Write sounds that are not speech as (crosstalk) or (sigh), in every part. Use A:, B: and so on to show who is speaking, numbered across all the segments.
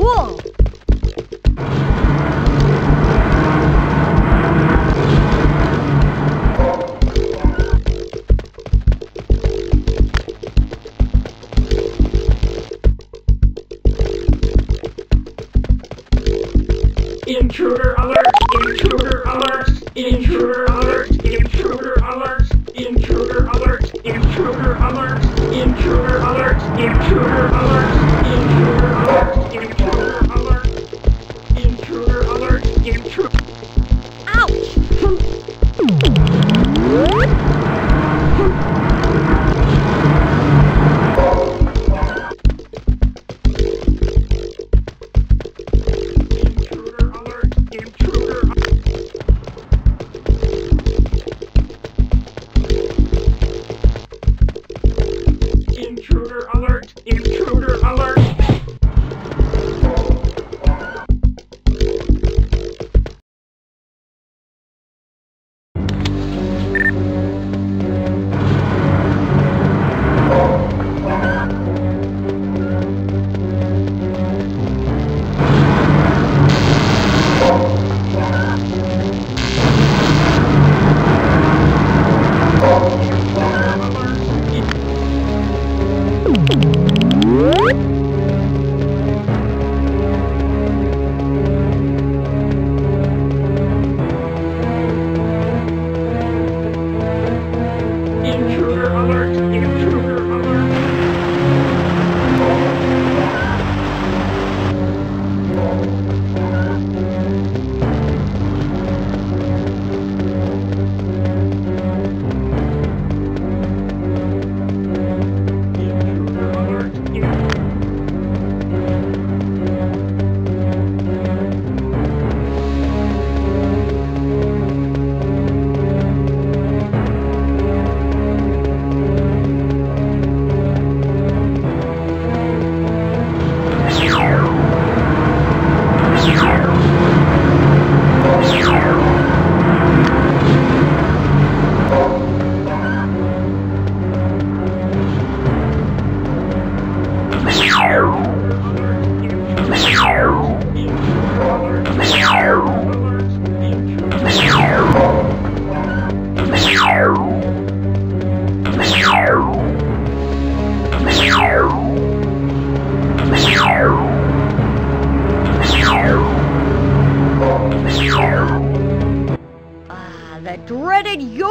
A: Cool! Intruder alert! Intruder alert! Intruder alert! Intruder alert! Intruder alert! Intruder alert! Intruder alert! Intruder alert! Intruder alert!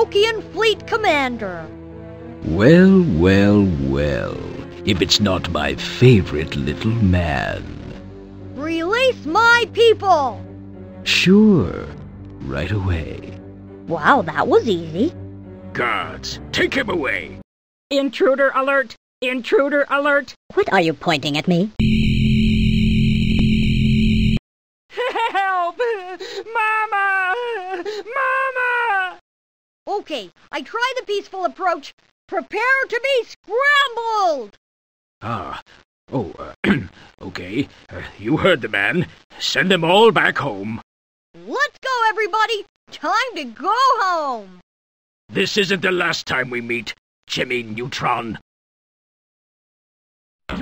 B: Dreaded Fleet Commander.
C: Well, well, well. If it's not my favorite little man.
B: Release my people!
C: Sure. Right away.
B: Wow, that was easy.
D: Guards, take him away.
A: Intruder alert! Intruder alert!
B: What are you pointing at me?
A: Help! Mama! Mama!
B: Okay, I try the peaceful approach. Prepare to be scrambled!
D: Ah. Oh, uh, (clears throat) okay. Uh, you heard the man. Send them all back home.
B: Let's go, everybody! Time to go home!
D: This isn't the last time we meet, Jimmy Neutron.
E: Good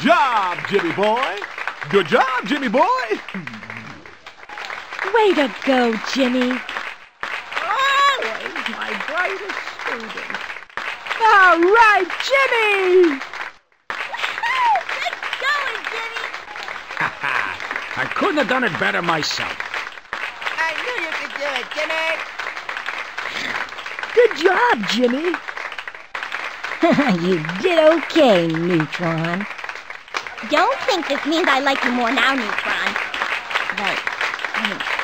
E: job, Jimmy boy. Good job, Jimmy boy.
F: Way to go, Jimmy.
A: Always my brightest student.
F: All right, Jimmy!
B: Good going, Jimmy! (laughs)
D: I couldn't have done it better myself.
G: I knew you could do it, Jimmy.
F: Good job, Jimmy. (laughs)
B: you did okay, Neutron. Don't think this means I like you more now, Neutron. But, I mean,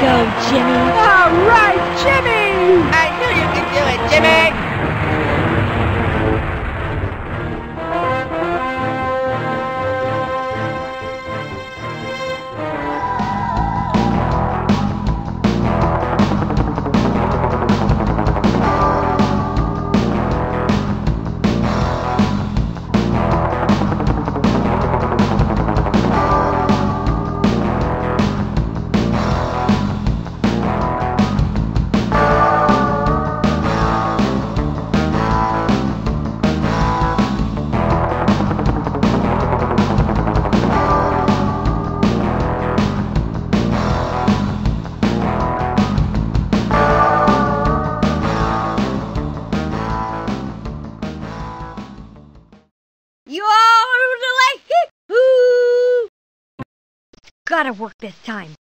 F: go, Jimmy!
A: All right, Jimmy!
G: I knew you could do it, Jimmy!
F: Gotta work this time.